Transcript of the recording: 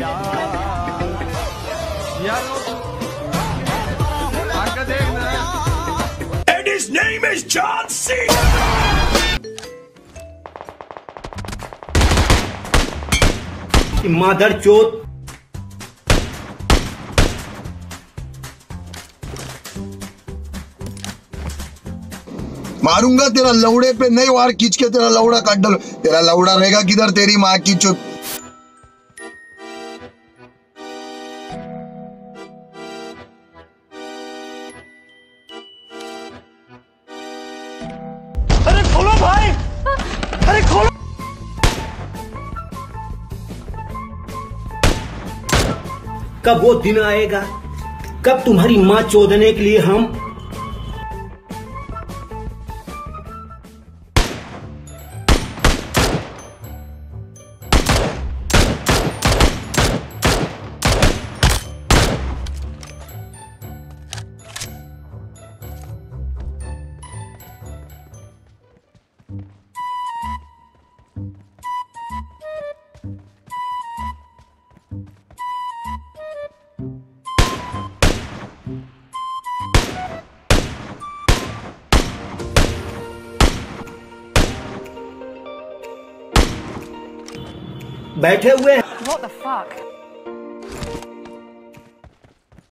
यार आगे देखना And his name is John C. मादर चोत। मारूँगा तेरा लौड़े पे नहीं वार खींच के तेरा लौड़ा काट डालो। तेरा लौड़ा रहेगा किधर तेरी माँ की चुप कब वो दिन आएगा? कब तुम्हारी माँ चोदने के लिए हम बैठे हुए What the fuck?